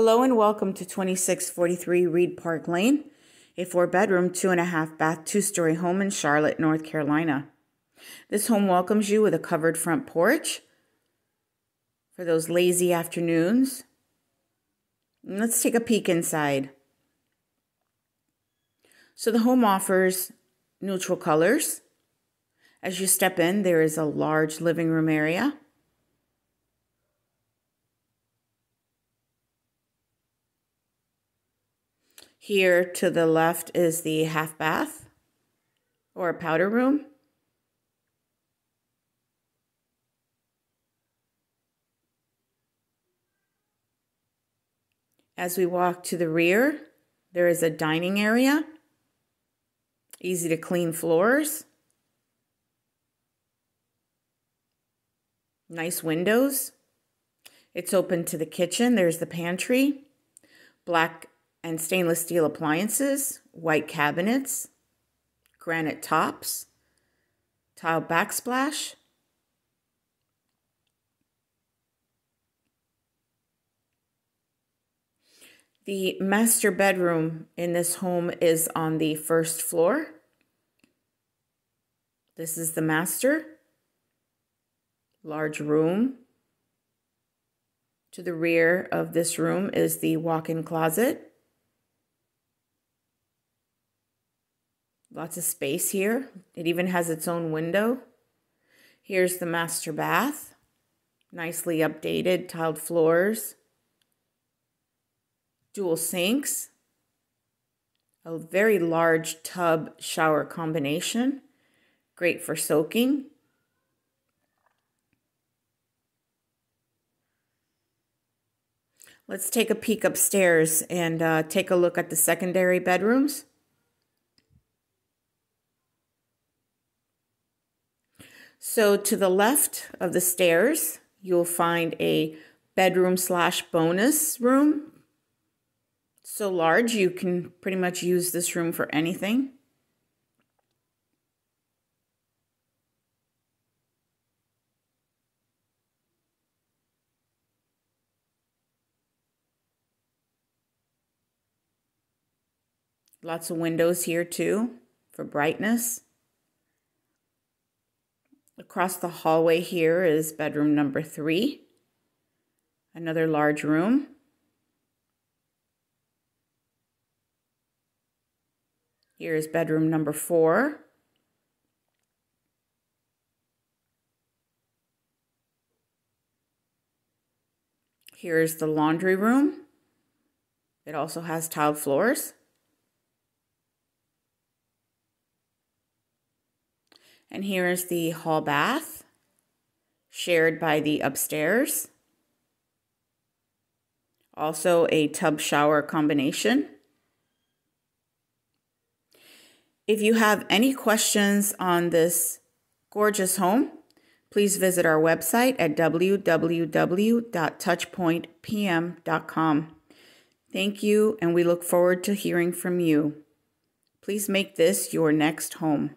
Hello and welcome to 2643 Reid Park Lane, a four bedroom, two and a half bath, two story home in Charlotte, North Carolina. This home welcomes you with a covered front porch for those lazy afternoons. Let's take a peek inside. So the home offers neutral colors. As you step in, there is a large living room area Here to the left is the half bath or powder room. As we walk to the rear, there is a dining area, easy to clean floors, nice windows. It's open to the kitchen. There's the pantry, black and stainless steel appliances, white cabinets, granite tops, tile backsplash, The master bedroom in this home is on the first floor. This is the master. Large room. To the rear of this room is the walk-in closet. Lots of space here. It even has its own window. Here's the master bath. Nicely updated, tiled floors. Dual sinks. A very large tub shower combination. Great for soaking. Let's take a peek upstairs and uh, take a look at the secondary bedrooms. So to the left of the stairs, you'll find a bedroom slash bonus room. So large, you can pretty much use this room for anything. Lots of windows here too for brightness. Across the hallway here is bedroom number three, another large room. Here is bedroom number four. Here's the laundry room. It also has tiled floors. And here is the hall bath, shared by the upstairs. Also a tub shower combination. If you have any questions on this gorgeous home, please visit our website at www.touchpointpm.com. Thank you, and we look forward to hearing from you. Please make this your next home.